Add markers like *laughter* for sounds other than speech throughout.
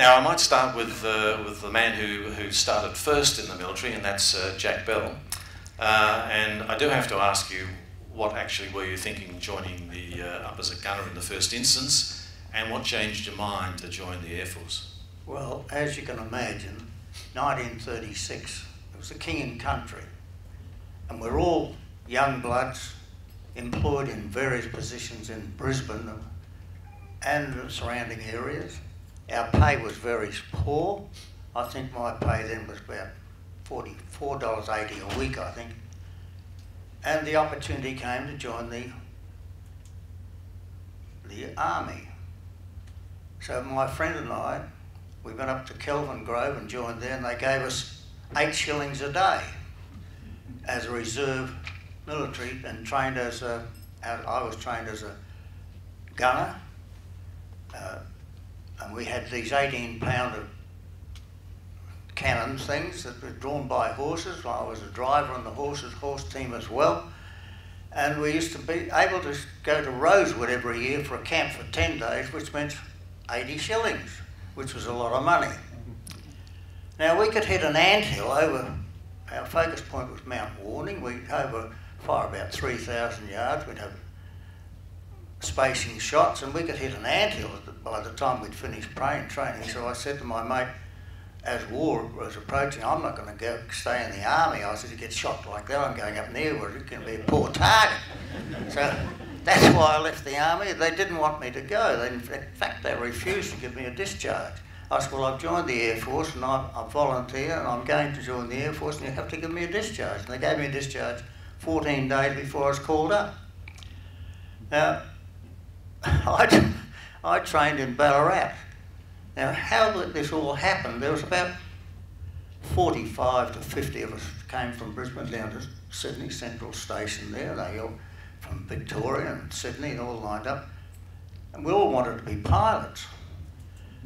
Now, I might start with, uh, with the man who, who started first in the military, and that's uh, Jack Bell. Uh, and I do have to ask you, what actually were you thinking joining the uh, up as a gunner in the first instance, and what changed your mind to join the Air Force? Well, as you can imagine, 1936, it was the king and country, and we're all young bloods employed in various positions in Brisbane and the surrounding areas. Our pay was very poor. I think my pay then was about $44.80 a week, I think. And the opportunity came to join the, the army. So my friend and I, we went up to Kelvin Grove and joined there and they gave us eight shillings a day as a reserve military and trained as a, I was trained as a gunner. Uh, and we had these 18 pounder cannons things that were drawn by horses. I was a driver on the horses horse team as well. And we used to be able to go to Rosewood every year for a camp for 10 days, which meant 80 shillings, which was a lot of money. Now we could hit an ant hill over, our focus point was Mount Warning. We'd over fire about 3,000 yards. We'd have spacing shots and we could hit an ant hill by the time we'd finished praying, training. So I said to my mate, as war was approaching, I'm not going to go stay in the army. I said, you get shot like that, I'm going up near where it can be a poor target. so that's why I left the army. They didn't want me to go. They, in fact, they refused to give me a discharge. I said, well, I've joined the Air Force and I'm a volunteer and I'm going to join the Air Force and you have to give me a discharge. And they gave me a discharge 14 days before I was called up. Now, *laughs* I, I trained in Ballarat. Now, how did this all happened, there was about 45 to 50 of us came from Brisbane down to Sydney Central Station there. They all from Victoria and Sydney, all lined up. And we all wanted to be pilots.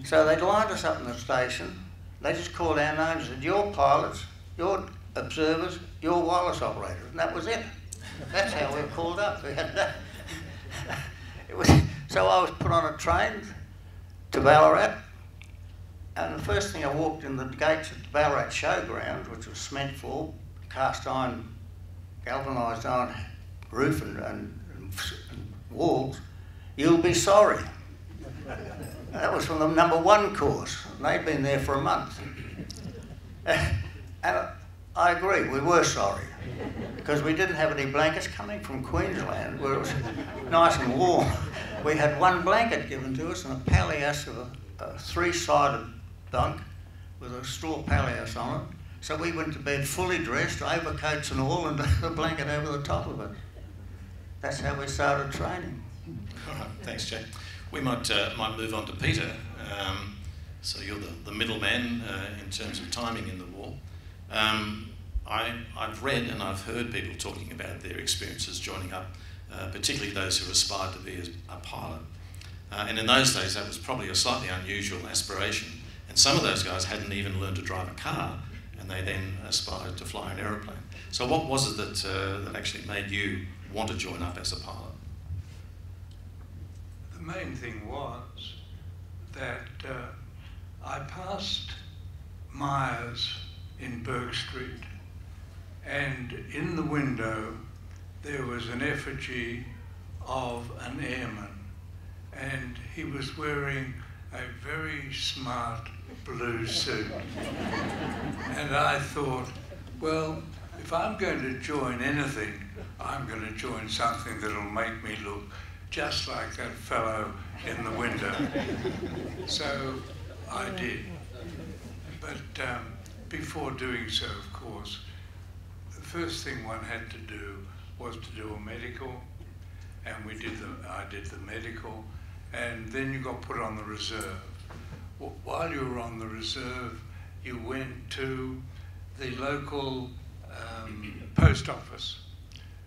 So they lined us up in the station. They just called our names and said, you're pilots, you're observers, you're wireless operators. And that was it. That's how we were called up. We had that. *laughs* it was, so I was put on a train to Ballarat. And the first thing I walked in the gates at the Ballarat Showground, which was cement floor, cast iron, galvanised iron roof and, and, and walls, you'll be sorry. That was from the number one course. They'd been there for a month. And I agree, we were sorry. Because we didn't have any blankets coming from Queensland where it was nice and warm. We had one blanket given to us and a palliasse of a, a three-sided bunk with a straw palliasse on it. So we went to bed fully dressed, overcoats and all, and *laughs* a blanket over the top of it. That's how we started training. All right, thanks, Jack. We might, uh, might move on to Peter. Um, so you're the, the middleman uh, in terms of timing in the war. Um, I, have read and I've heard people talking about their experiences joining up, uh, particularly those who aspired to be a, pilot. Uh, and in those days, that was probably a slightly unusual aspiration. And some of those guys hadn't even learned to drive a car, and they then aspired to fly an aeroplane. So, what was it that, uh, that actually made you want to join up as a pilot? The main thing was that uh, I passed Myers in Bourke Street, and in the window there was an effigy of an airman, and he was wearing a very smart blue suit. and I thought, well, if I'm going to join anything, I'm going to join something that'll make me look just like that fellow in the window. so I did. But um, before doing so, of course, the first thing one had to do was to do a medical, and we did the, I did the medical, and then you got put on the reserve. While you were on the reserve, you went to the local um, post office,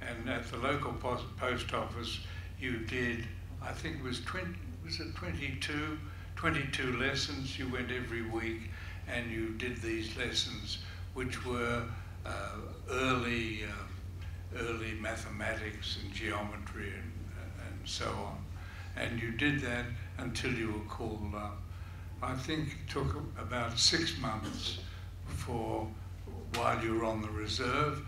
and at the local post, post office, you did, I think it was 20, was it 22, 22 lessons. You went every week, and you did these lessons, which were uh, early, uh, early mathematics and geometry and, and so on. And you did that until you were called up. I think it took about six months before, while you were on the reserve,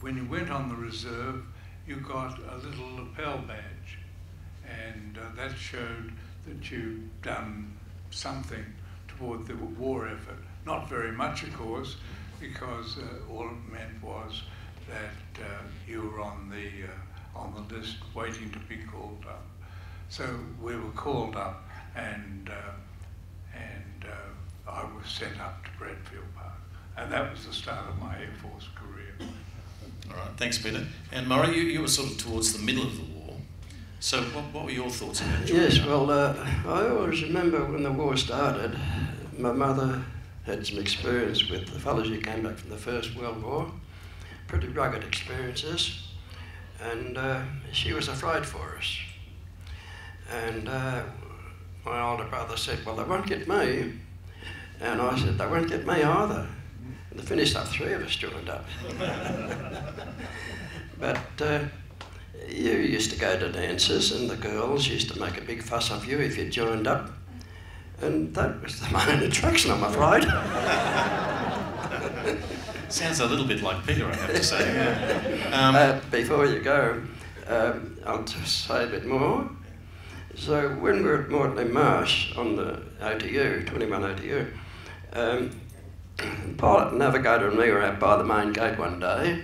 when you went on the reserve, you got a little lapel badge, and uh, that showed that you'd done something toward the war effort. Not very much, of course, because uh, all it meant was that uh, you were on the uh, on the list waiting to be called up. So we were called up, and uh, and uh, I was sent up to Bradfield Park, and that was the start of my Air Force career. All right, thanks, Peter. And Murray, you, you were sort of towards the middle of the war. So, what, what were your thoughts about joining Yes, well, uh, I always remember when the war started, my mother had some experience with the fellows who came back from the First World War, pretty rugged experiences, and uh, she was afraid for us. And uh, my older brother said, Well, they won't get me. And I said, They won't get me either. And they finished up, three of us joined up. *laughs* but uh, you used to go to dances, and the girls used to make a big fuss of you if you joined up. And that was the main *laughs* attraction, I'm afraid. *laughs* Sounds a little bit like Peter, I have to say. *laughs* Um, Uh, before you go, um, I'll just say a bit more. So when we were at Mortley Marsh on the OTU, 21 OTU, um, the pilot and navigator and me were out by the main gate one day,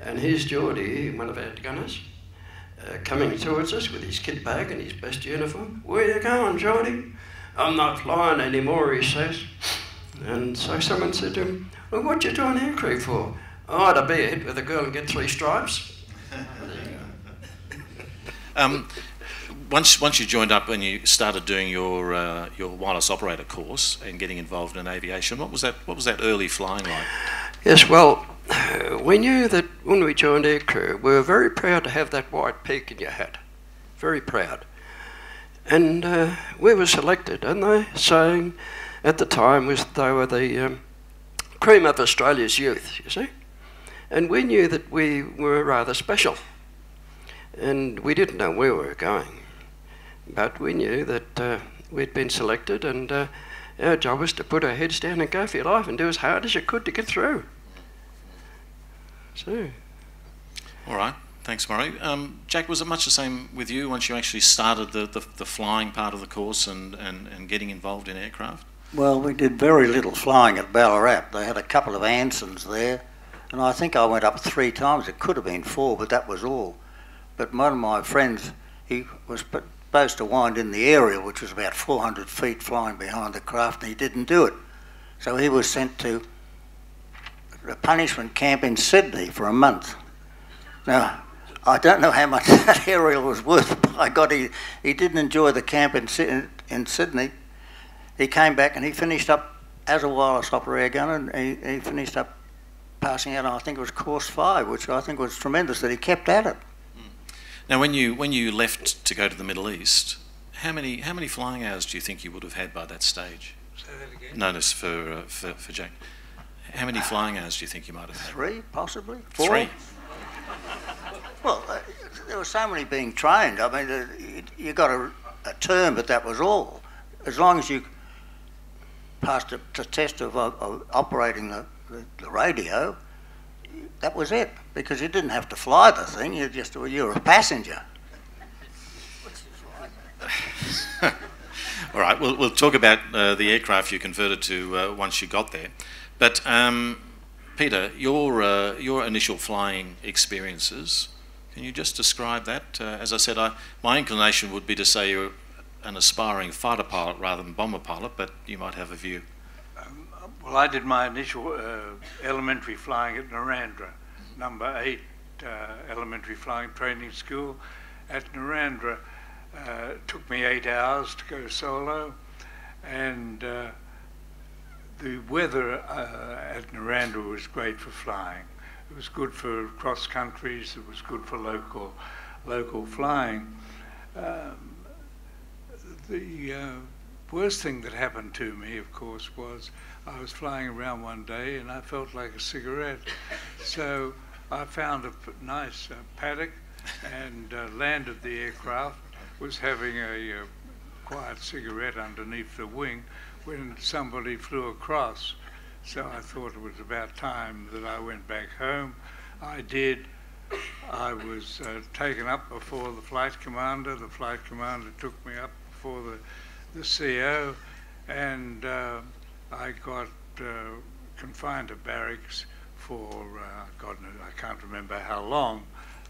and here's Geordie, one of our gunners, uh, coming towards us with his kit bag and his best uniform. Where you going, Geordie? I'm not flying anymore, he says. And so someone said to him, Well, what'd you doing aircrew for? Oh, I'd a bed with a girl and get three stripes. *laughs* um, once, once you joined up and you started doing your, uh, your wireless operator course and getting involved in aviation, what was that, what was that early flying like? Yes, well, we knew that when we joined aircrew, we were very proud to have that white peak in your hat. Very proud. And uh, we were selected, and they saying at the time was they were the um, cream of Australia's youth, you see. And we knew that we were rather special. And we didn't know where we were going. But we knew that uh, we'd been selected, and uh, our job was to put our heads down and go for your life and do as hard as you could to get through. So, All right, thanks, Murray. Um, Jack, was it much the same with you once you actually started the, the, the flying part of the course and, and, and getting involved in aircraft? Well, we did very little flying at Ballarat. They had a couple of Ansons there, and I think I went up three times. It could have been four, but that was all. But one of my friends, he was supposed to wind in the aerial, which was about 400 feet flying behind the craft, and he didn't do it. So he was sent to a punishment camp in Sydney for a month. Now, I don't know how much *laughs* that aerial was worth, I got he, he didn't enjoy the camp in, in Sydney. He came back and he finished up as a wireless operator gunner, and he, he finished up passing out, I think it was course five, which I think was tremendous that he kept at it. Now, when you, when you left to go to the Middle East, how many, how many flying hours do you think you would have had by that stage? Say that again. No, this for, uh, for, for Jack. How many flying hours do you think you might have had? Three, possibly? Four? Three. Well, uh, there were so many being trained. I mean, uh, you, you got a, a term, but that was all. As long as you passed a, the test of, of operating the, the, the radio, that was it. Because you didn't have to fly the thing, you just you were a passenger. *laughs* All right, we'll, we'll talk about uh, the aircraft you converted to uh, once you got there. But um, Peter, your, uh, your initial flying experiences, can you just describe that? Uh, as I said, I, my inclination would be to say you're an aspiring fighter pilot rather than bomber pilot, but you might have a view. Um, well, I did my initial uh, elementary flying at Narrandera, number eight uh, elementary flying training school at Narrandera. Uh, it took me eight hours to go solo, and uh, the weather uh, at Narrandera was great for flying. It was good for cross countries. It was good for local local flying. Um, the uh, worst thing that happened to me, of course, was I was flying around one day and I felt like a cigarette. so I found a nice uh, paddock and uh, landed the aircraft. Was having a uh, quiet cigarette underneath the wing when somebody flew across. So I thought it was about time that I went back home. I did. I was uh, taken up before the flight commander. The flight commander took me up before the, the CO, and uh, I got uh, confined to barracks for, uh, God knows, I can't remember how long,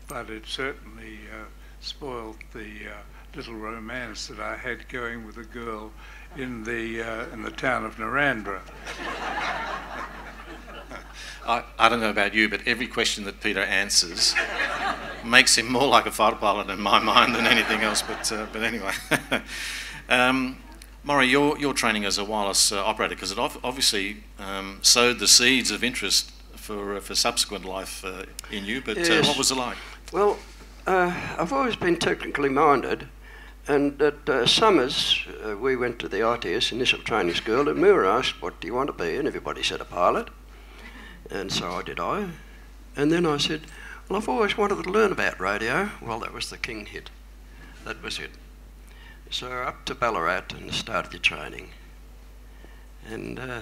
but it certainly uh, spoiled the uh, little romance that I had going with a girl in the, uh, in the town of Narrandera. *laughs* I, I don't know about you, but every question that Peter answers makes him more like a fighter pilot in my mind than anything else. But, uh, but anyway. *laughs* um, Maury, your, your training as a wireless uh, operator, because it obviously um, sowed the seeds of interest for, uh, for subsequent life uh, in you, but uh, Yes. what was it like? Well, uh, I've always been technically minded, and at uh, Somers uh, we went to the ITS Initial Training School, and we were asked, "What do you want to be?" And everybody said a pilot, and so I did I. And then I said, "Well, I've always wanted to learn about radio." Well, that was the king hit. That was it. So up to Ballarat and started the training, and uh,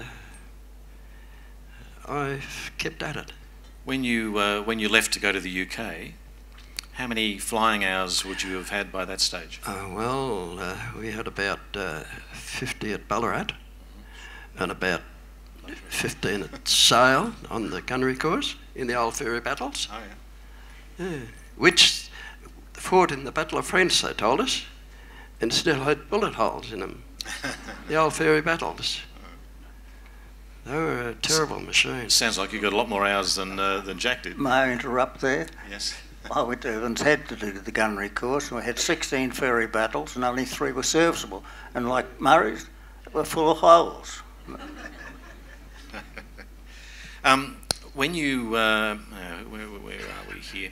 I've kept at it. When you, uh, when you left to go to the UK, how many flying hours would you have had by that stage? Uh, well, uh, we had about uh, 50 at Ballarat and about 15 at Sale on the gunnery course in the old Fairey Battles, Oh, yeah. Yeah. which fought in the Battle of France, they told us, and still had bullet holes in them. *laughs* the old Fairey Battles. They were a terrible machines. Sounds like you got a lot more hours than, uh, than Jack did. May I interrupt there? Yes. I went to Evans Head to do the gunnery course, and we had 16 Fairey Battles, and only three were serviceable. And like Murray's, they were full of holes. *laughs* Um, when you, uh, uh, where, where are we here?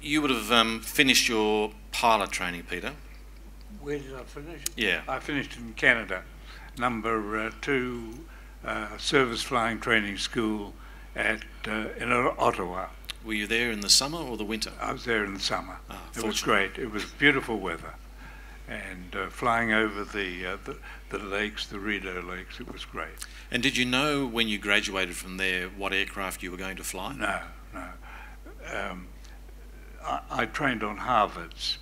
You would have um, finished your pilot training, Peter. Where did I finish? Yeah. I finished in Canada, number uh, two uh, service flying training school at uh, in Ottawa. Were you there in the summer or the winter? I was there in the summer. Ah, it was great. It was beautiful weather, and uh, flying over the, uh, the the lakes, the Rideau Lakes, it was great. And did you know when you graduated from there what aircraft you were going to fly? No, no. Um, I, I trained on Harvards,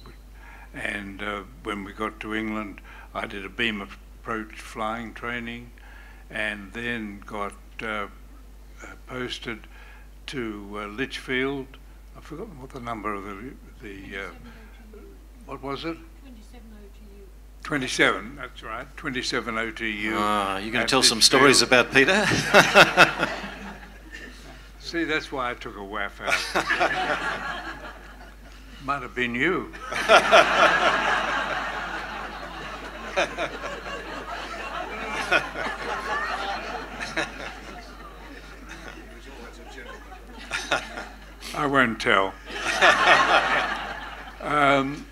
and uh, when we got to England, I did a beam approach flying training, and then got uh, uh, posted to uh, Lichfield. I've forgotten what the number of the the uh, what was it? 27, that's right, 27 OTU. Ah, you're going to tell some stories about Peter? *laughs* See, that's why I took a whaff out. *laughs* Might have been you. I won't tell. *laughs* um,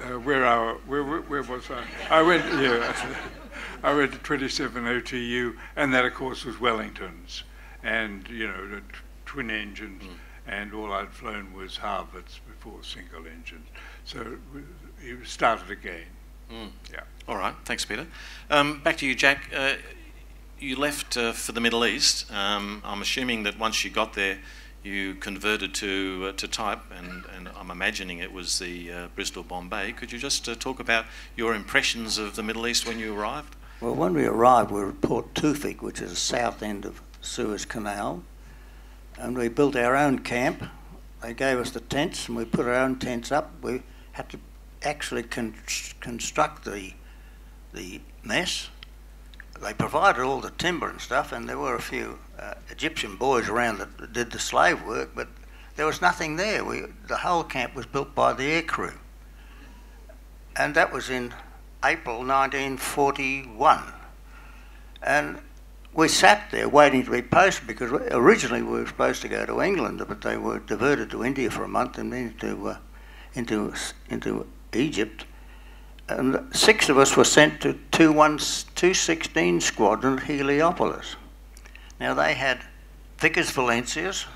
uh, where, where, where, was I? I went, yeah, *laughs* I went to 27 OTU, and that, of course, was Wellington's. And, you know, twin engines, and all I'd flown was Harvards before single engines. So it was- it started again. Mm. Yeah. All right, thanks, Peter. Um, back to you, Jack. Uh, you left uh, for the Middle East. Um, I'm assuming that once you got there, you converted to uh, to type, and, and I'm imagining it was the uh, Bristol Bombay. Could you just uh, talk about your impressions of the Middle East when you arrived? Well, when we arrived, we were at Port Tewfik, which is the south end of Suez Canal, and we built our own camp. They gave us the tents, and we put our own tents up. We had to actually con- construct the the mess. They provided all the timber and stuff, and there were a few uh, Egyptian boys around that did the slave work, but there was nothing there. We, the whole camp was built by the air crew, and that was in April 1941. And we sat there waiting to be posted because originally we were supposed to go to England, but they were diverted to India for a month and then to, uh, into, into Egypt. And six of us were sent to 21 216 Squadron at Heliopolis. Now they had Vickers Valentias.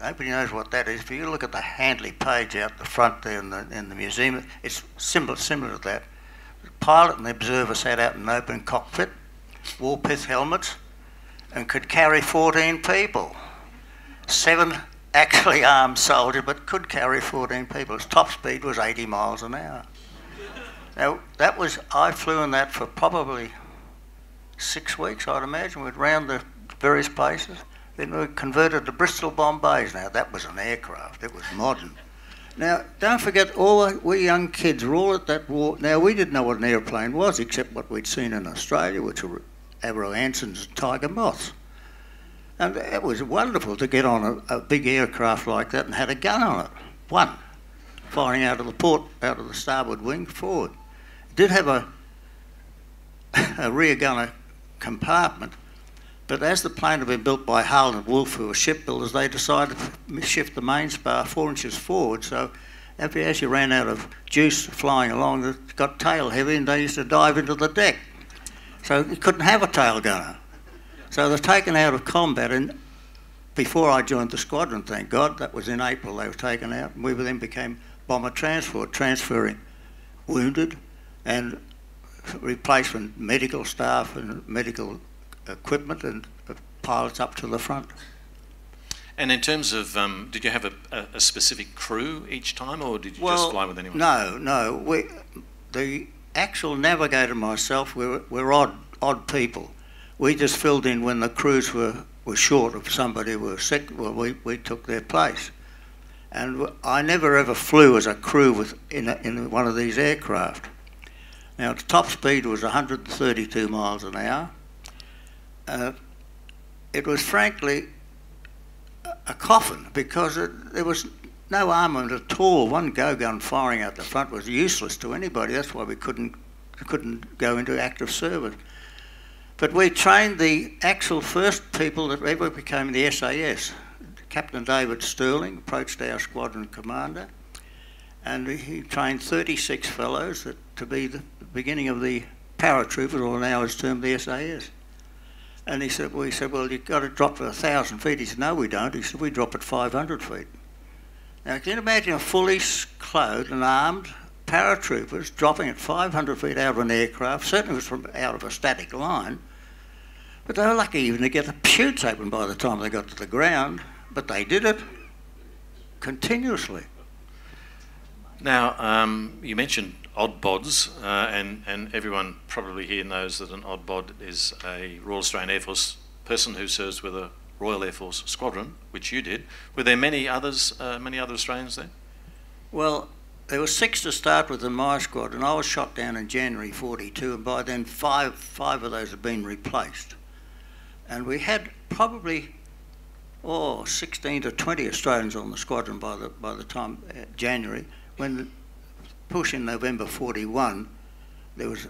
Nobody knows what that is. If you look at the Handley Page out the front there in the, in the museum, it's similar, similar to that The pilot and the observer sat out in an open cockpit, wore pith helmets, and could carry 14 people. Seven actually *laughs* armed soldiers, but could carry 14 people. Its top speed was 80 miles an hour. Now, that was, I flew in that for probably six weeks, I'd imagine. We'd round the various places. Then we converted to Bristol Bombays. Now, that was an aircraft, it was modern. Now, don't forget, all we young kids were all at that war. Now, we didn't know what an airplane was except what we'd seen in Australia, which were Avro Ansons Tiger Moths. And it was wonderful to get on a, a, big aircraft like that and had a gun on it. One, firing out of the port, out of the starboard wing, forward. It did have a, *laughs* a rear gunner compartment, but as the plane had been built by Harland and Wolff, who were shipbuilders, they decided to shift the main spar four inches forward. So as you ran out of juice flying along, it got tail heavy and they used to dive into the deck. So you couldn't have a tail gunner. So they're taken out of combat. And before I joined the squadron, thank God, that was in April they were taken out. And we then became bomber transport, transferring wounded and replacement medical staff and medical equipment and pilots up to the front. And in terms of, um, did you have a, a, specific crew each time, or did you well, just fly with anyone? No, no. We, the actual navigator myself, we're, we're odd, odd people. We just filled in when the crews were, were short of somebody was sick. Well, we, we took their place. And I never ever flew as a crew with, in, a, in one of these aircraft. Now, its top speed was 132 miles an hour. Uh, it was frankly a coffin because it, there was no armament at all. One go gun firing out the front was useless to anybody. That's why we couldn't couldn't go into active service. But we trained the actual first people that ever became the SAS. Captain David Stirling approached our squadron commander, and he trained 36 fellows that, to be the beginning of the paratroopers, or now is termed the SAS. And he said, well, he said, well, you've got to drop to 1,000 feet. He said, no, we don't. He said, we drop at 500 feet. Now, can you imagine a fully clothed and armed paratroopers dropping at 500 feet out of an aircraft, certainly was from out of a static line, but they were lucky even to get the chutes open by the time they got to the ground, but they did it continuously. Now, um, you mentioned odd bods, uh, and, and everyone probably here knows that an odd bod is a Royal Australian Air Force person who serves with a Royal Air Force squadron, which you did. Were there many others, uh, many other Australians there? Well, there were six to start with in my squadron. I was shot down in January 42, and by then five, five of those had been replaced. And we had probably, oh, 16 to 20 Australians on the squadron by the, by the time uh, January. When push in November 41, there was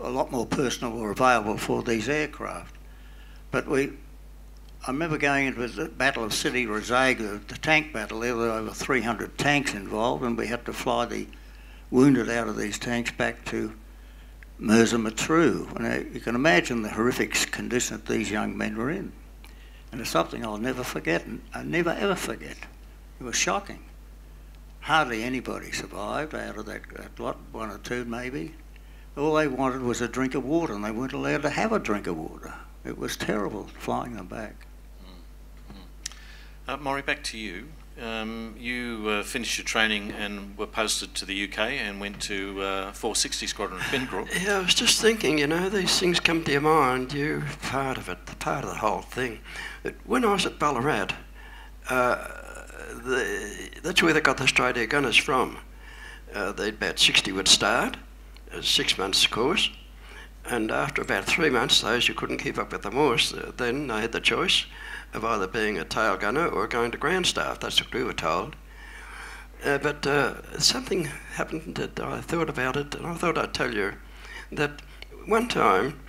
a lot more personnel were available for these aircraft. But we, I remember going into the Battle of Sidi Rezegh, the, tank battle. There were over 300 tanks involved, and we had to fly the wounded out of these tanks back to Mersa Matruh. And uh, you can imagine the horrific condition that these young men were in. And it's something I'll never forget, and I never ever forget. It was shocking hardly anybody survived out of that, that lot, one or two maybe. All they wanted was a drink of water, and they weren't allowed to have a drink of water. It was terrible flying them back. Uh, Maury, back to you. Um, you uh, finished your training and were posted to the UK and went to uh, 460 Squadron at Binbrook. Yeah, I was just thinking, you know, these things come to your mind. You're part of it, part of the whole thing. But when I was at Ballarat, uh, the, that's where they got the straight gunners from. Uh, they about 60 would start, uh, six months course, and after about three months, those who couldn't keep up with the Morse, uh, then they had the choice of either being a tail gunner or going to ground staff. That's what we were told. Uh, but uh, something happened that I thought about it, and I thought I'd tell you that one time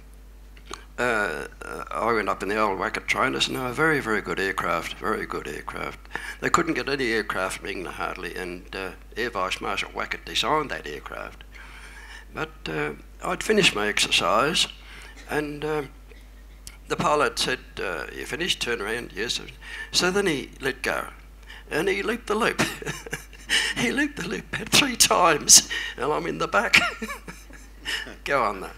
uh, I went up in the old Wackett trainers, and they were very, very good aircraft, very good aircraft. They couldn't get any aircraft from England hardly, and uh, Air Vice Marshal Wackett designed that aircraft. But uh, I'd finished my exercise, and uh, the pilot said, uh, You finished? Turn around, yes. So then he let go, and he leaped the loop. *laughs* he leaped the loop *laughs* three times, and I'm in the back. *laughs* Go on, though.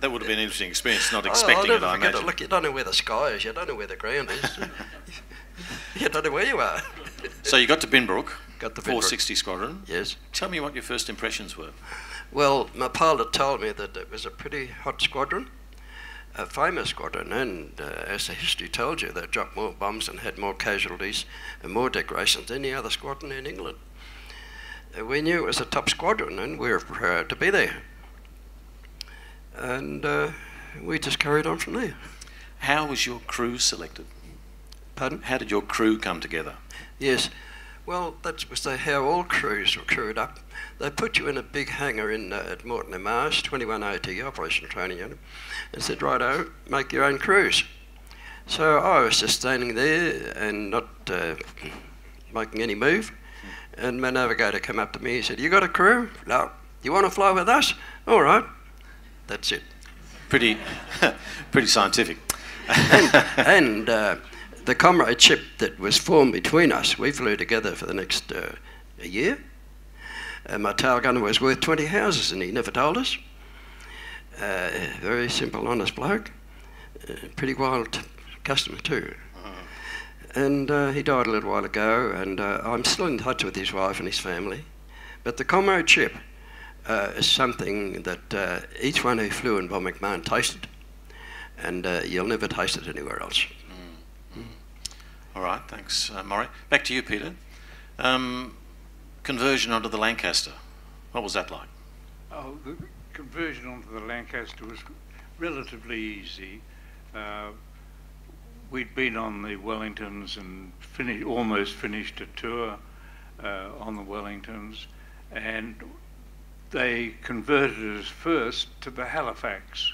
That would have been an interesting experience, not Oh, expecting it, I imagine. Look, you don't know where the sky is. You don't know where the ground is. you don't know where you are. So you got to Binbrook, Got the 460 Squadron. Yes. Tell me what your first impressions were. Well, my pilot told me that it was a pretty hot squadron, a famous squadron, and uh, as the history tells you, they dropped more bombs and had more casualties and more decorations than any other squadron in England. Uh, we knew it was a top squadron, and we were proud to be there. And uh, we just carried on from there. How was your crew selected? Pardon? How did your crew come together? Yes. Well, that was the, how all crews were crewed up. They put you in a big hangar in uh, at Moreton-in-Marsh, 21 OT, Operation Training Unit, and said, righto, make your own crews. So I was just standing there and not uh, making any move. And my navigator came up to me and said, You got a crew? No. You want to fly with us? All right. That's it. Pretty, *laughs* pretty scientific. and uh, the comradeship that was formed between us, we flew together for the next uh, a year. Uh, my tail gunner was worth 20 houses and he never told us. Uh, very simple, honest bloke. Uh, pretty wild customer too. And uh, he died a little while ago, and uh, I'm still in touch with his wife and his family. But the comradeship uh, is something that uh, each one who flew in Bomber Command tasted, and uh, you'll never taste it anywhere else. All right, thanks, uh, Maury. Back to you, Peter. Um, conversion onto the Lancaster. What was that like? Oh, the conversion onto the Lancaster was relatively easy. Uh, we'd been on the Wellingtons and almost finished a tour uh, on the Wellingtons, and they converted us first to the Halifax.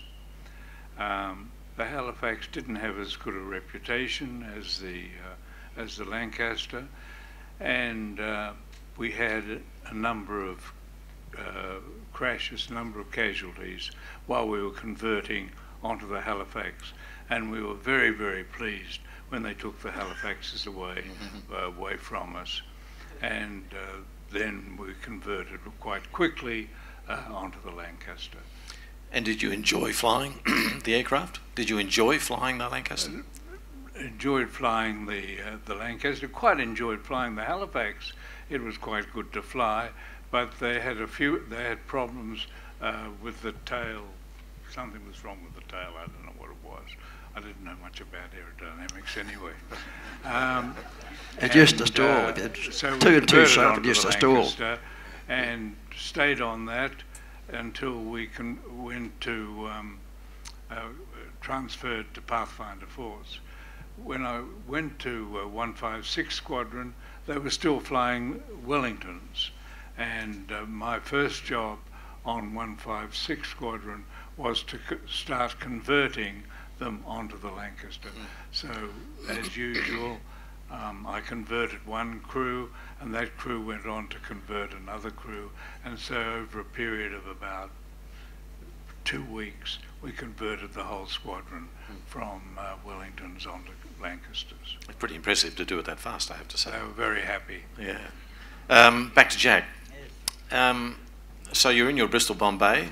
Um, the Halifax didn't have as good a reputation as the uh, as the Lancaster, and uh, we had a number of uh, crashes, a number of casualties while we were converting onto the Halifax, and we were very, very pleased when they took the Halifaxes away uh, away from us, and uh, then we converted quite quickly uh, onto the Lancaster. And did you enjoy flying *clears throat* the aircraft? Did you enjoy flying the Lancaster? enjoyed flying the uh, the Lancaster. Quite enjoyed flying the Halifax. It was quite good to fly, but they had a few. They had problems uh, with the tail. Something was wrong with the tail. I don't know what it was. I didn't know much about aerodynamics anyway. *laughs* Um, It used to stall. uh, so two and two converted sharp, it onto used the stall. And stayed on that until we con- went to um, uh, transferred to Pathfinder Force. When I went to uh, 156 Squadron, they were still flying Wellingtons, and uh, my first job on 156 Squadron was to co- start converting them onto the Lancaster. So, as usual, um, I converted one crew, and that crew went on to convert another crew, and so over a period of about two weeks, we converted the whole squadron from uh, Wellingtons onto Lancasters. It's pretty impressive to do it that fast, I have to say. They were very happy. Yeah. Um, back to Jack. Um, so you're in your Bristol Bombay,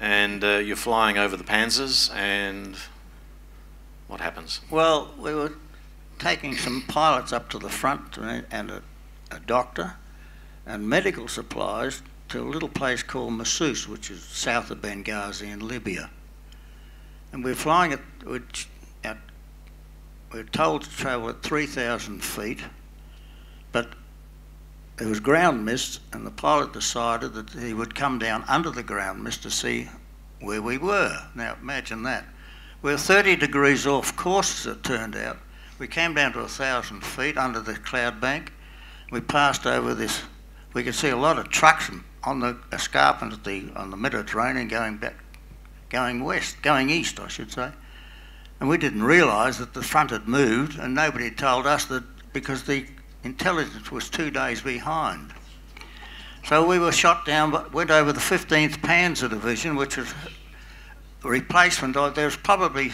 and uh, you're flying over the Panzers, and what happens? Well, we were taking some pilots up to the front and and a, a doctor and medical supplies to a little place called Msus, which is south of Benghazi in Libya. And we're flying at, at we're told to travel at 3,000 feet, but there was ground mist, and the pilot decided that he would come down under the ground mist to see where we were. Now, imagine that. We're 30 degrees off course, as it turned out. We came down to thousand feet under the cloud bank. We passed over this. We could see a lot of trucks on the escarpment at the on the Mediterranean going back, going west, going east, I should say. And we didn't realise that the front had moved, and nobody had told us that because the intelligence was two days behind. So we were shot down, but went over the 15th Panzer Division, which was a replacement. of- There was probably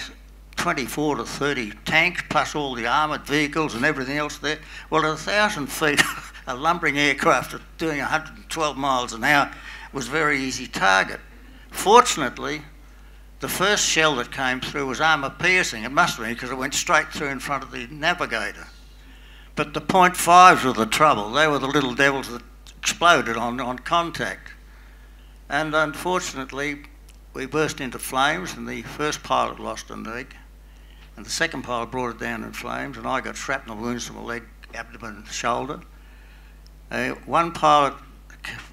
24 to 30 tanks, plus all the armoured vehicles and everything else there. Well, at 1,000 feet, *laughs* a lumbering aircraft doing 112 miles an hour was a very easy target. Fortunately, the first shell that came through was armour piercing. It must have been because it went straight through in front of the navigator. But the point fives were the trouble. They were the little devils that exploded on, on contact. And unfortunately, we burst into flames, and the first pilot lost a leg, and the second pilot brought it down in flames, and I got shrapnel wounds to my leg, abdomen, and shoulder. Uh, one pilot,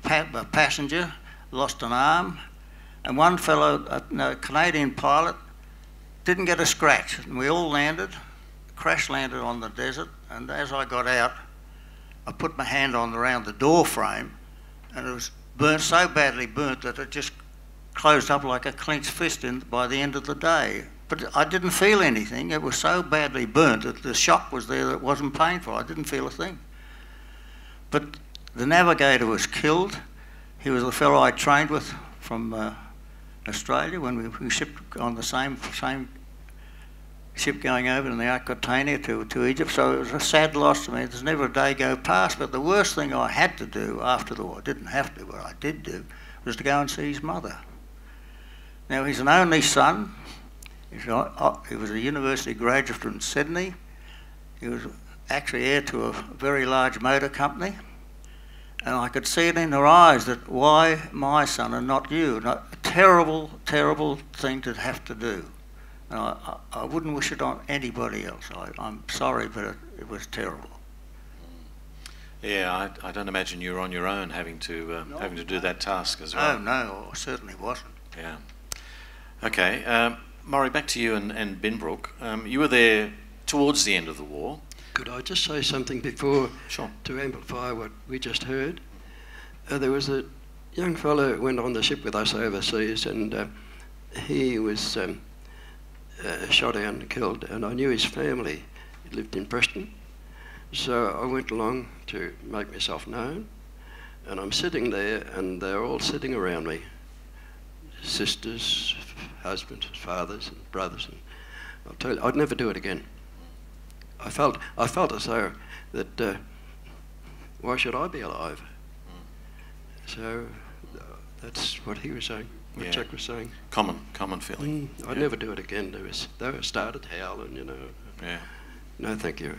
a passenger, lost an arm, and one fellow, a, Canadian pilot, didn't get a scratch. And we all landed, crash landed on the desert, and as I got out, I put my hand on around the door frame, and it was burnt so badly burnt that it just closed up like a clenched fist in, by the end of the day. But I didn't feel anything. It was so badly burnt that the shock was there that it wasn't painful. I didn't feel a thing. But the navigator was killed. He was the fellow I trained with from uh, Australia when we, we shipped on the same same ship going over in the Aquitania to, to Egypt. So it was a sad loss to me. There's never a day go past. But the worst thing I had to do after the war, I didn't have to, but I did do, was to go and see his mother. Now he's an only son. Uh, he was a university graduate from Sydney. He was actually heir to a very large motor company. And I could see it in her eyes that why my son and not you? a terrible, terrible thing to have to do. And I, I, wouldn't wish it on anybody else. I, am sorry, but it, it, was terrible. Yeah, I, I, don't imagine you were on your own having to uh, no, having to do that task as well. No, no, I certainly wasn't. Yeah. Okay, um, Murray, back to you and, and Binbrook. Um, you were there towards the end of the war. Could I just say something before sure. to amplify what we just heard? Uh, there was a young fellow who went on the ship with us overseas, and uh, he was um, uh, shot down and killed, and I knew his family. He lived in Preston, so I went along to make myself known, and I'm sitting there, and they're all sitting around me, sisters, husbands, fathers, and brothers, and I'll tell you, I'd never do it again. I felt, I felt as though that uh, why should I be alive? So uh, that's what he was saying, what yeah. Chuck was saying. Common, common feeling. Mm, I'd yeah. never do it again. There was, they started howling, you know. Yeah. No, thank you.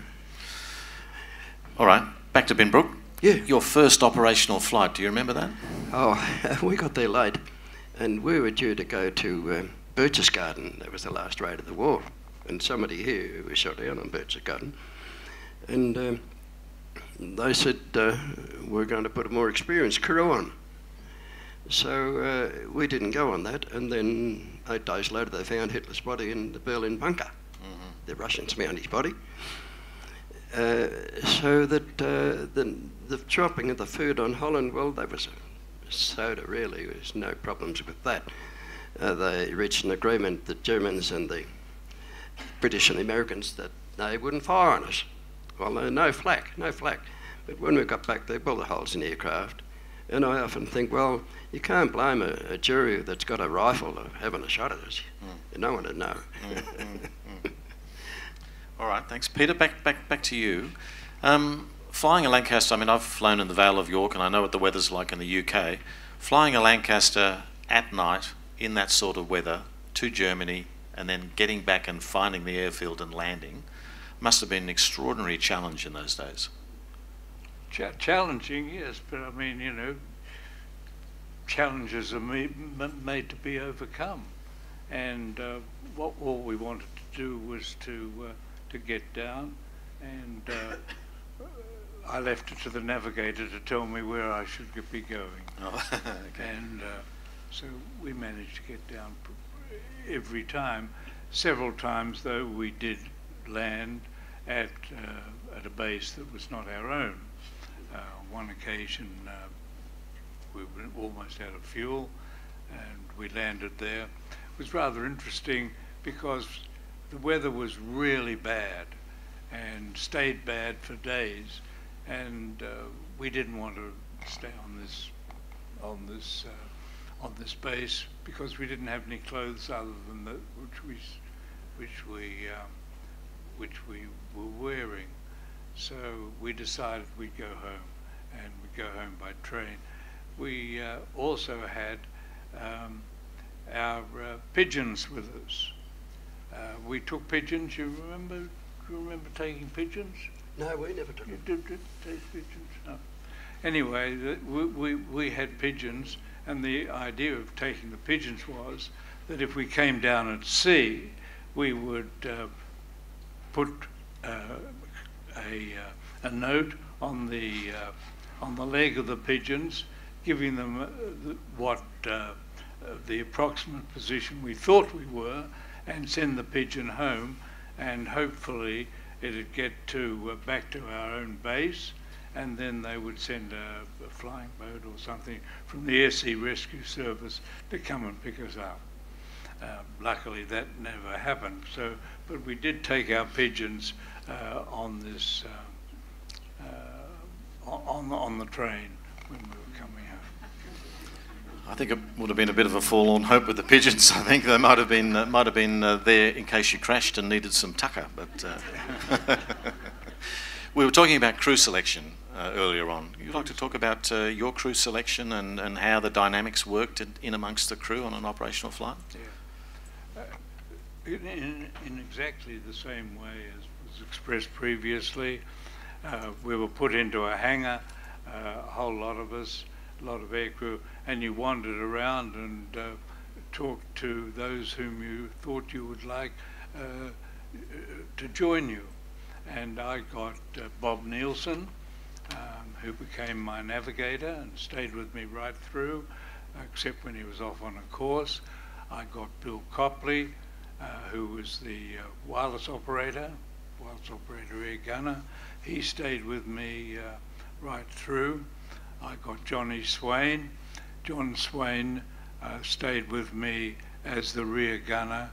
All right, back to Binbrook. Yeah. Your first operational flight, do you remember that? Oh, *laughs* we got there late, and we were due to go to um, Berchtesgaden. That was the last raid of the war. And somebody here was shot down on Berchtesgaden. And um, they said, uh, we're going to put a more experienced crew on. So uh, we didn't go on that, and then eight days later they found Hitler's body in the Berlin bunker. Mm-hmm. The Russians found his body. Uh, so that uh, the, the dropping of the food on Holland, well, that was soda really, there's no problems with that. Uh, they reached an agreement, the Germans and the British and the Americans, that they wouldn't fire on us. Well, no flak, no flak. But when we got back, they bullet holes in the aircraft. And I often think, well, you can't blame a, a jury that's got a rifle of having a shot at us. Mm. No one would know. Mm, *laughs* mm, mm, All right, thanks. Peter, back, back, back to you. Um, flying a Lancaster, I mean, I've flown in the Vale of York and I know what the weather's like in the UK. Flying a Lancaster at night in that sort of weather to Germany and then getting back and finding the airfield and landing must have been an extraordinary challenge in those days. Ch- challenging, yes, but I mean, you know, challenges are made, to be overcome. And uh, what all we wanted to do was to uh, to get down, and uh, I left it to the navigator to tell me where I should be going. Oh, *laughs* okay. And uh, so we managed to get down every time. Several times, though, we did land at uh, at a base that was not our own. Uh, one occasion, uh, we were almost out of fuel, and we landed there. It was rather interesting because the weather was really bad and stayed bad for days, and uh, we didn't want to stay on this on this uh, on this base because we didn't have any clothes other than the, which we which we um, which we were wearing. So we decided we'd go home, and we'd go home by train. we uh, also had um, our uh, pigeons with us. Uh, we took pigeons. You remember? Do you remember taking pigeons? No, we never took it. did, did pigeons? No. Anyway, the, we, we, we had pigeons, and the idea of taking the pigeons was that if we came down at sea, we would uh, put uh, a, uh, a note on the, uh, on the leg of the pigeons, giving them uh, what uh, the approximate position we thought we were, and send the pigeon home, and hopefully it'd get to uh, back to our own base, and then they would send a, a flying boat or something from the Air Sea Rescue Service to come and pick us up. Uh, luckily, that never happened. So, but we did take our pigeons uh, on this um, uh, on on the train when we were. I think it would have been a bit of a forlorn hope with the pigeons. *laughs* I think they might have been uh, might have been uh, there in case you crashed and needed some tucker. But uh, *laughs* we were talking about crew selection uh, earlier on. You'd like to talk about uh, your crew selection and, and how the dynamics worked in, amongst the crew on an operational flight? In, in, in exactly the same way as was expressed previously, we were put into a hangar, a whole lot of us, a lot of aircrew, and you wandered around and uh, talked to those whom you thought you would like uh, to join you. And I got uh, Bob Nielsen, um, who became my navigator and stayed with me right through, except when he was off on a course. I got Bill Copley, uh, who was the uh, wireless operator, wireless operator air gunner. He stayed with me right through. I got Johnny Swain. John Swain uh, stayed with me as the rear gunner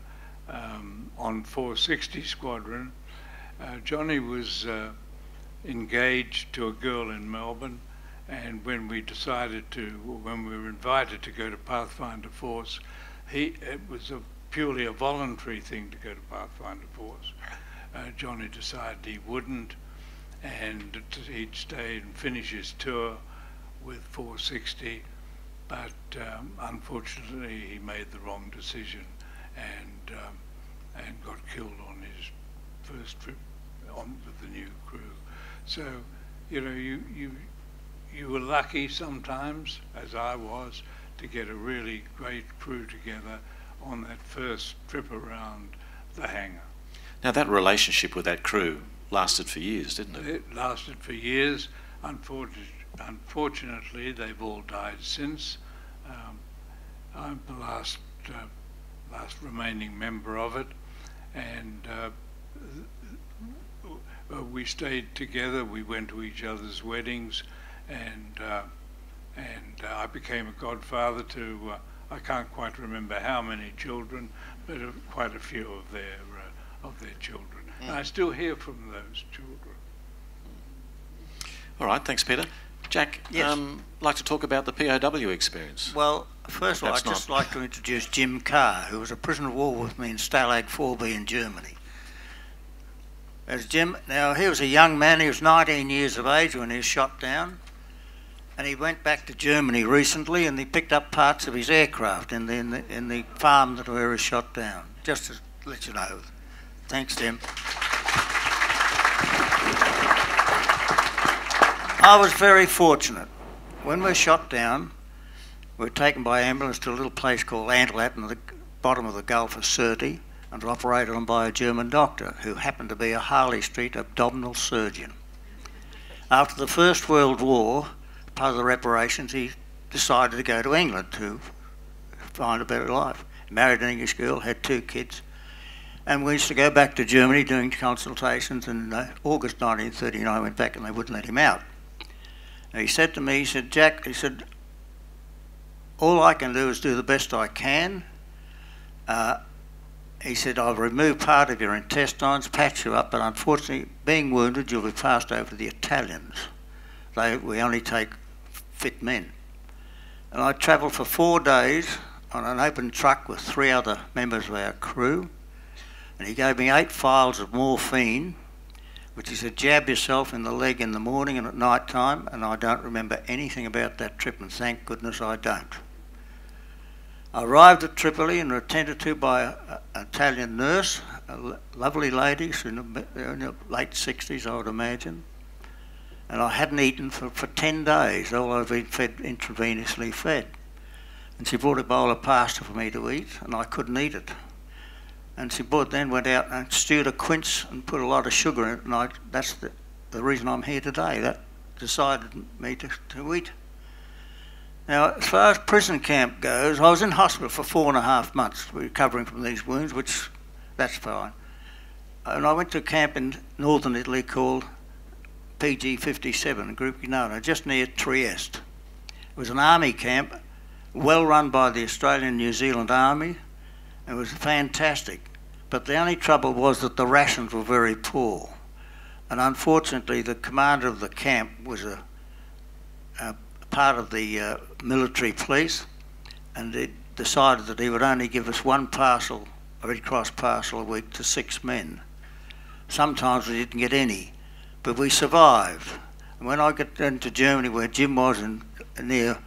um, on 460 Squadron. Uh, Johnny was uh, engaged to a girl in Melbourne, and when we decided to, when we were invited to go to Pathfinder Force, he it was a purely a voluntary thing to go to Pathfinder Force. Uh, Johnny decided he wouldn't, and he'd stay and finish his tour with 460, but um, unfortunately he made the wrong decision and um, and got killed on his first trip on with the new crew. So, you know, you you you were lucky sometimes, as I was, to get a really great crew together on that first trip around the hangar. Now that relationship with that crew lasted for years, didn't it? It lasted for years. Unfortunately, unfortunately they've all died since. Um, I'm the last uh, last remaining member of it, and uh, uh, we stayed together. We went to each other's weddings, and uh, and uh, I became a godfather to uh, I can't quite remember how many children, but uh, quite a few of their uh, of their children. And I still hear from those children. All right, thanks, Peter. Jack, Yes. um, like to talk about the POW experience. Well, first of all, I'd just like to introduce Jim Carr, who was a prisoner of war with me in Stalag 4B in Germany. As Jim, now he was a young man, he was 19 years of age when he was shot down, and he went back to Germany recently and he picked up parts of his aircraft in the, in the, in the farm that where he was shot down, just to let you know. Thanks, Jim. I was very fortunate. When we were shot down, we were taken by ambulance to a little place called Antelat in the bottom of the Gulf of Sirte and operated on by a German doctor who happened to be a Harley Street abdominal surgeon. After the First World War, part of the reparations, he decided to go to England to find a better life. Married an English girl, had two kids, and we used to go back to Germany doing consultations. And uh, August 1939, I went back and they wouldn't let him out. And he said to me, he said, Jack, he said, all I can do is do the best I can. Uh, he said, I've removed part of your intestines, patched you up, but unfortunately, being wounded, you'll be passed over to the Italians. They, we only take fit men. And I travelled for four days on an open truck with three other members of our crew. And he gave me eight vials of morphine, which is to jab yourself in the leg in the morning and at night time, and I don't remember anything about that trip, and thank goodness I don't. I arrived at Tripoli and were attended to by an Italian nurse, a lovely lady, in the, late 60s, I would imagine. And I hadn't eaten for, for 10 days, all I've been fed intravenously fed. And she brought a bowl of pasta for me to eat, and I couldn't eat it. And she bought, then went out and stewed a quince and put a lot of sugar in it, and I, that's the, the reason I'm here today. That decided me to, to eat. Now, as far as prison camp goes, I was in hospital for four and a half months recovering from these wounds, which that's fine. And I went to a camp in northern Italy called PG 57, Group Gruppignano, just near Trieste. It was an army camp, well run by the Australian New Zealand Army. It was fantastic. But the only trouble was that the rations were very poor. And unfortunately, the commander of the camp was a, a part of the uh, military police, and it decided that he would only give us one parcel, a Red Cross parcel a week to six men. Sometimes we didn't get any, but we survived. And when I got into Germany, where Jim was in, near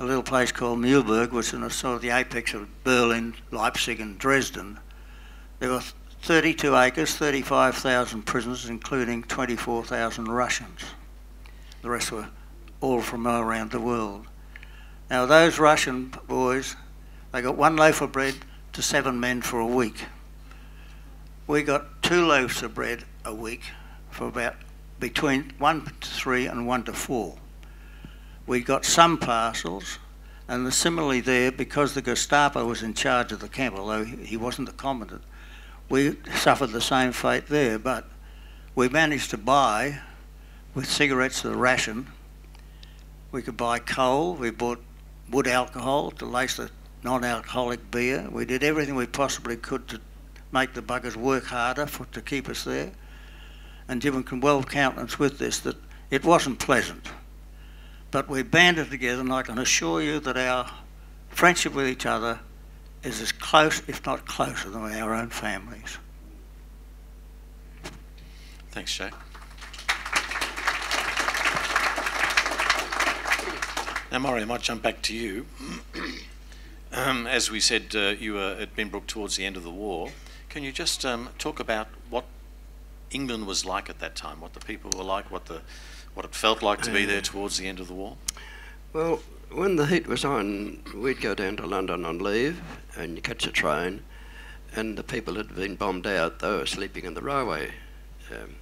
a little place called Mühlberg, which is sort of the apex of Berlin, Leipzig, and Dresden, there were 32 acres, 35,000 prisoners, including 24,000 Russians. The rest were all from all around the world. Now, those Russian boys, they got one loaf of bread to seven men for a week. We got two loaves of bread a week for about between one to three and one to four. We got some parcels, and similarly there, because the Gestapo was in charge of the camp, although he wasn't the commandant, we suffered the same fate there, but we managed to buy, with cigarettes the ration, we could buy coal, we bought wood alcohol to lace the non-alcoholic beer. We did everything we possibly could to make the buggers work harder for, to keep us there. And Jim can well countenance with this that it wasn't pleasant. But we banded together and I can assure you that our friendship with each other is as close, if not closer, than our own families. Thanks, Jack. Now, Maury, I might jump back to you. *clears throat* um, as we said, uh, you were at Binbrook towards the end of the war. Can you just um, talk about what England was like at that time, what the people were like, what the what it felt like to be there towards the end of the war? Well, when the heat was on, we'd go down to London on leave and you catch a train, and the people had been bombed out, they were sleeping in the railway um,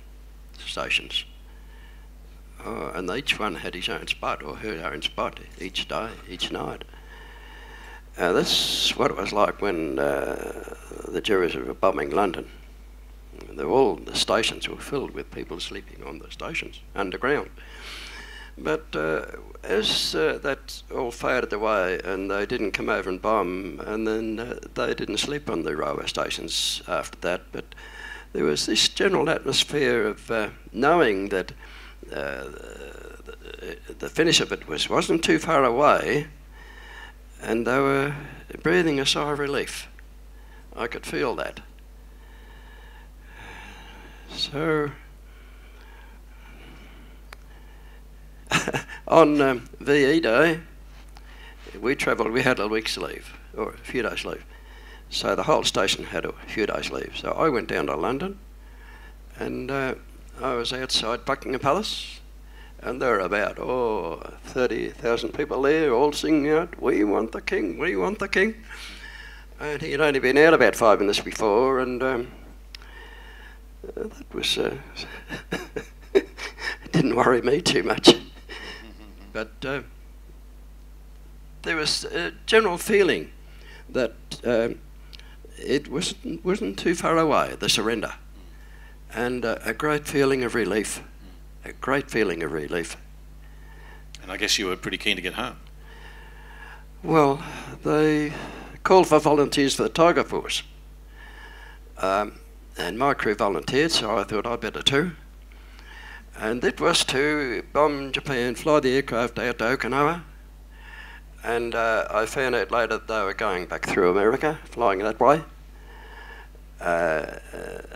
stations. Uh, and each one had his own spot or her own spot each day, each night. Uh, that's what it was like when uh, the Germans were bombing London. Were all the stations were filled with people sleeping on the stations underground. But uh, as uh, that all faded away and they didn't come over and bomb, and then uh, they didn't sleep on the railway stations after that, but there was this general atmosphere of knowing that uh, the, the finish of it was wasn't too far away, and they were breathing a sigh of relief. I could feel that. So *laughs* on um, VE Day, we travelled. We had a week's leave or a few days leave, so the whole station had a few days leave. So I went down to London, and. Uh, I was outside Buckingham Palace, and there were about, oh, 30,000 people there, all singing out, We want the king, we want the king. And he had only been out about five minutes before, and um, that was. Uh, it *laughs* didn't worry me too much. But uh, there was a general feeling that uh, it wasn't, wasn't too far away, the surrender and uh, a great feeling of relief. A great feeling of relief. And I guess you were pretty keen to get home. Well, they called for volunteers for the Tiger Force. Um, and my crew volunteered, so I thought I'd better too. And it was to bomb Japan, fly the aircraft out to Okinawa. And uh, I found out later that they were going back through America, flying that way. Uh,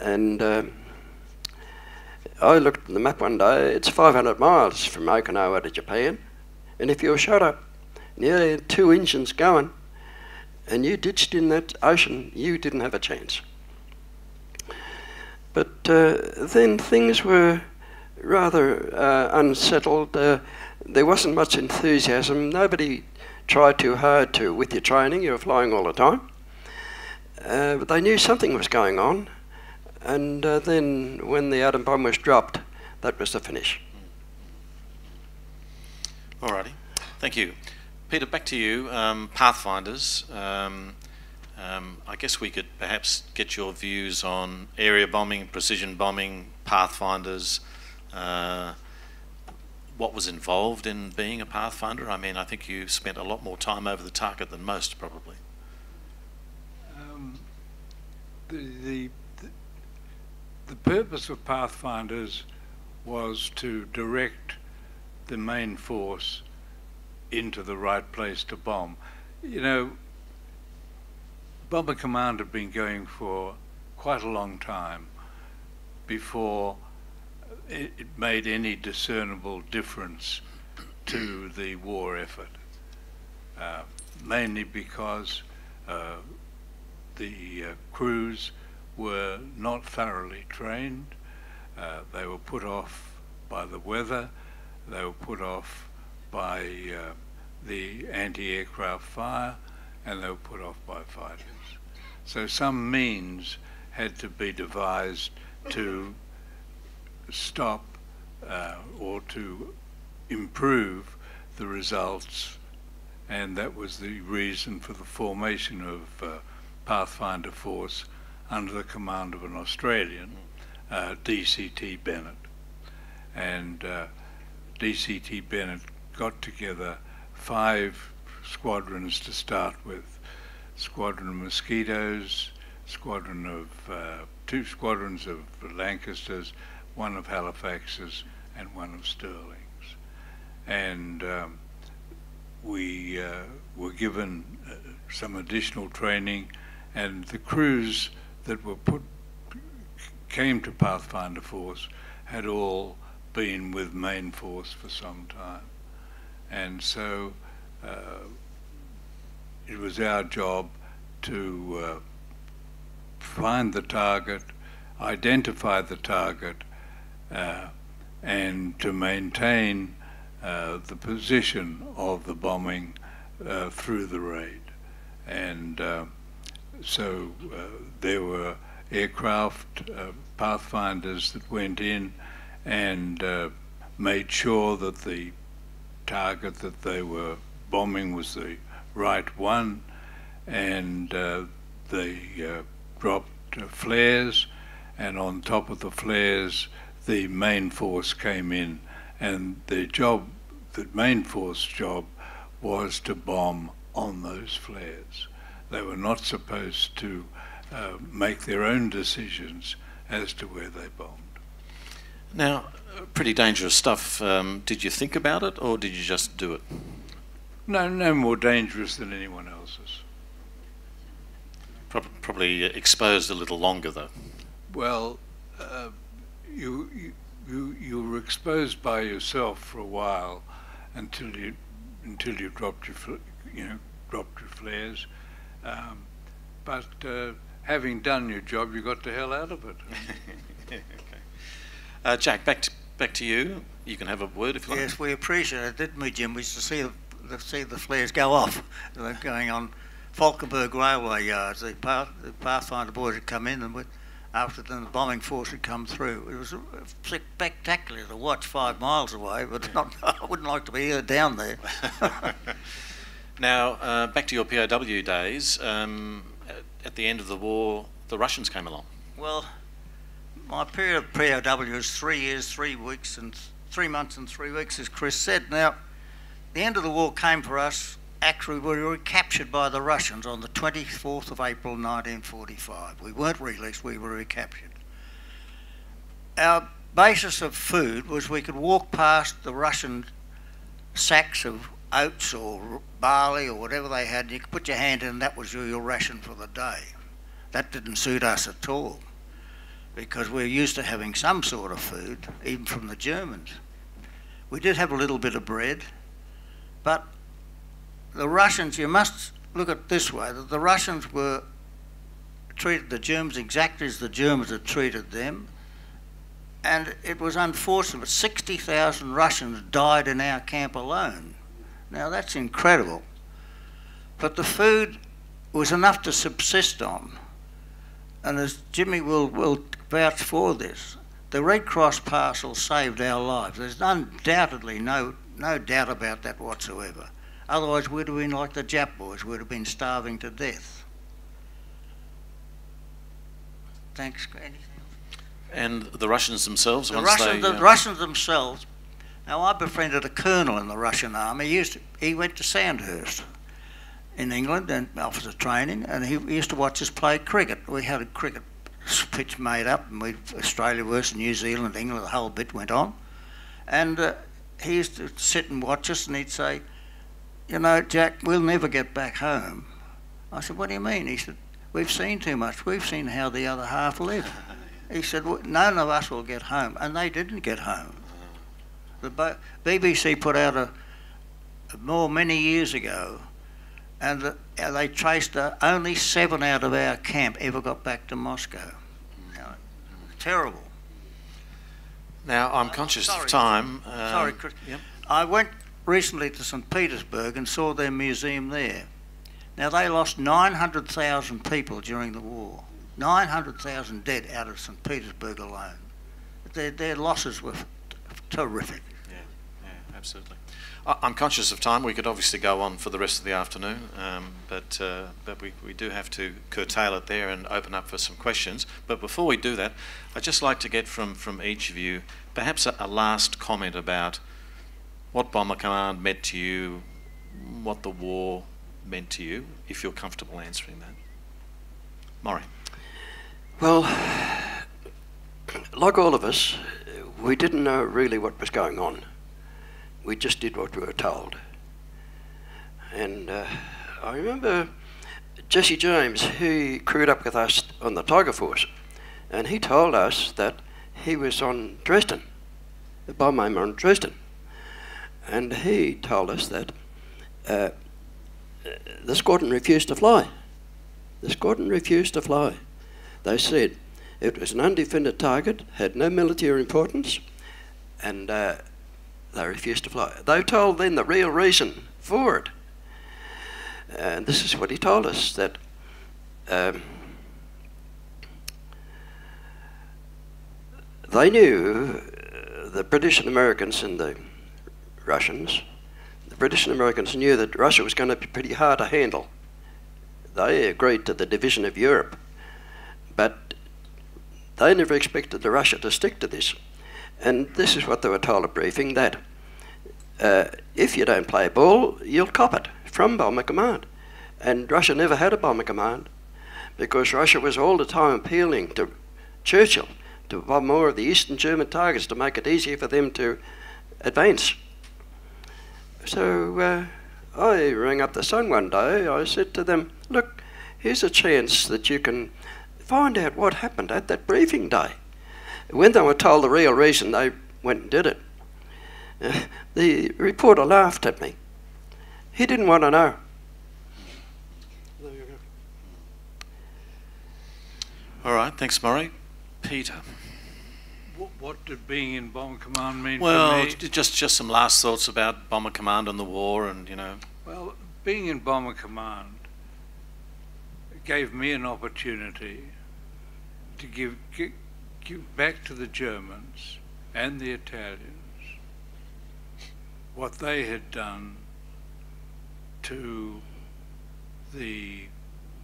and um, I looked at the map one day, it's 500 miles from Okinawa to Japan. And if you were shot up, nearly two engines going, and you ditched in that ocean, you didn't have a chance. But uh, then things were rather uh, unsettled. Uh, there wasn't much enthusiasm. Nobody tried too hard to with your training. You were flying all the time. But they knew something was going on. And then when the atom bomb was dropped, that was the finish. Alrighty, thank you. Peter, back to you. Um, Pathfinders, um, um, I guess we could perhaps get your views on area bombing, precision bombing, Pathfinders, uh, what was involved in being a Pathfinder. I mean, I think you spent a lot more time over the target than most, probably. Um, the, the, the purpose of Pathfinders was to direct the main force into the right place to bomb. You know, Bomber Command had been going for quite a long time before it, made any discernible difference to the war effort, uh, mainly because uh, the uh, crews were not thoroughly trained. Uh, they were put off by the weather. They were put off by uh, the anti-aircraft fire, and they were put off by fighters. So some means had to be devised to stop uh, or to improve the results, and that was the reason for the formation of uh, Pathfinder Force under the command of an Australian, uh, DCT Bennett. And uh, DCT Bennett got together five squadrons to start with. Squadron of Mosquitoes, squadron of uh, two squadrons of Lancasters, one of Halifaxes, and one of Stirlings. And um, we uh, were given uh, some additional training, and the crews that were put came to Pathfinder Force had all been with main force for some time. And so uh, it was our job to uh, find the target, identify the target, uh, and to maintain uh, the position of the bombing uh, through the raid. And uh, so there were aircraft pathfinders that went in and made sure that the target that they were bombing was the right one, and uh, they uh, dropped flares, and on top of the flares, the main force came in, and the job, the main force job, was to bomb on those flares. They were not supposed to uh, make their own decisions as to where they bombed. Now, pretty dangerous stuff. Um, did you think about it or did you just do it? No, no more dangerous than anyone else's. Pro- probably exposed a little longer though. Well, uh, you, you you you were exposed by yourself for a while until you until you dropped your you know dropped your flares, um, but uh, having done your job, you got the hell out of it. *laughs* okay. Uh, Jack, back to back to you. You can have a word if you yes, like. Yes, we appreciate it, didn't we, Jim? We used to see the, see the flares go off. They were going on Falkenberg Railway Yards. The, path, the Pathfinder boys had come in and after the bombing force had come through. It was spectacular to watch five miles away, but not, *laughs* I wouldn't like to be down there. *laughs* *laughs* now, uh, back to your POW days. Um, at the end of the war, the Russians came along. Well, my period of POW is three years, three weeks, and three months and three weeks, as Chris said. Now, the end of the war came for us. Actually, we were recaptured by the Russians on the 24th of April 1945. We weren't released, we were recaptured. Our basis of food was we could walk past the Russian sacks of oats or barley or whatever they had, and you could put your hand in, and that was your ration for the day. That didn't suit us at all. because we're used to having some sort of food, even from the Germans. We did have a little bit of bread, but the Russians, you must look at this way, that the Russians were treated the Germans exactly as the Germans had treated them, and it was unfortunate. 60,000 Russians died in our camp alone. Now that's incredible. But the food was enough to subsist on. And as Jimmy will, will vouch for this, the Red Cross parcel saved our lives. There's undoubtedly no, no doubt about that whatsoever. Otherwise, we'd have been like the Jap boys, we'd have been starving to death. Thanks. Anything? And the Russians themselves, The once Russians, they, the uh, Russians themselves. Now, I befriended a colonel in the Russian army. He, used to, he went to Sandhurst in England and officer training, and he, he used to watch us play cricket. We had a cricket pitch made up, and we Australia versus New Zealand, England, the whole bit went on. And uh, he used to sit and watch us, and he'd say, "You know, Jack, we'll never get back home." I said, "What do you mean?" He said, "We've seen too much. We've seen how the other half live." He said, "None of us will get home," and they didn't get home. The BBC put out a, a more many years ago, and the, uh, they traced uh, only seven out of our camp ever got back to Moscow. Now, terrible. Now I'm conscious sorry. of time. Um, Sorry, Chris. Yep. I went recently to St. Petersburg and saw their museum there. Now, they lost 900,000 people during the war. 900,000 dead out of St. Petersburg alone. Their, their losses were terrific. Yeah, absolutely. I'm conscious of time. We could obviously go on for the rest of the afternoon, um, but uh, but we, we do have to curtail it there and open up for some questions. But before we do that, I'd just like to get from, from each of you perhaps a, a last comment about what Bomber Command meant to you, what the war meant to you, if you're comfortable answering that. Maury. Well, like all of us, we didn't know really what was going on. We just did what we were told. And uh, I remember Jesse James, he crewed up with us on the Tiger Force, and he told us that he was on Dresden, the bomb aim on Dresden. And he told us that uh, the squadron refused to fly. The squadron refused to fly. They said it was an undefended target, had no military importance, and uh, they refused to fly. They told then the real reason for it. And this is what he told us that um, they knew uh, the British and Americans and the Russians, the British and Americans knew that Russia was going to be pretty hard to handle. They agreed to the division of Europe, but they never expected the Russia to stick to this. And this is what they were told at briefing that uh, if you don't play ball, you'll cop it from Bomber Command. And Russia never had a Bomber Command because Russia was all the time appealing to Churchill to bomb more of the Eastern German targets to make it easier for them to advance. So uh, I rang up the Sun one day. I said to them, Look, here's a chance that you can find out what happened at that briefing day. When they were told the real reason, they went and did it. Uh, *laughs* the reporter laughed at me. He didn't want to know. All right, thanks, Murray. Peter. What, what did being in Bomber Command mean Well, for me? j- just just some last thoughts about Bomber Command and the war, and you know, Well, being in Bomber Command gave me an opportunity to give, give, give back to the Germans and the Italians what they had done to the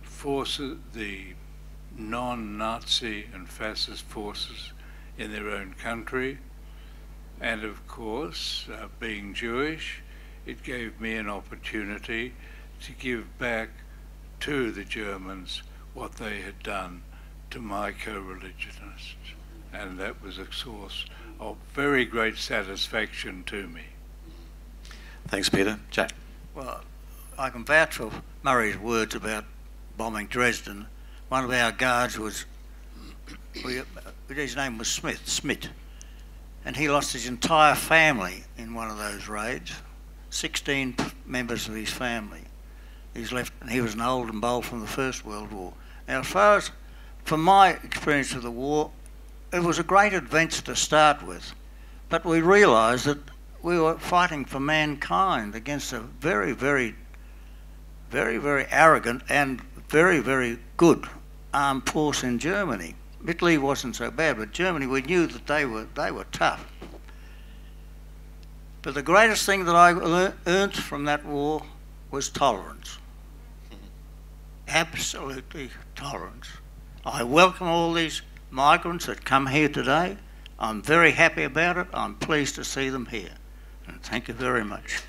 forces, the non-Nazi and fascist forces in their own country. And of course, uh, being Jewish, it gave me an opportunity to give back to the Germans what they had done to my co-religionists. And that was a source of very great satisfaction to me. thanks, Peter. Jack. Well, I can vouch for Murray's words about bombing Dresden. One of our guards was, we, his name was Smith, Smith, and he lost his entire family in one of those raids. 16 members of his family. He's left, and he was an old and bold from the First World War. Now, as far as from my experience of the war, it was a great adventure to start with, but we realised that we were fighting for mankind against a very, very, very, very arrogant and very, very good armed force in Germany. Italy wasn't so bad, but Germany, we knew that they were, they were tough. But the greatest thing that I learnt from that war was tolerance. Mm-hmm. Absolutely tolerance. I welcome all these migrants that come here today. I'm very happy about it. I'm pleased to see them here. And thank you very much.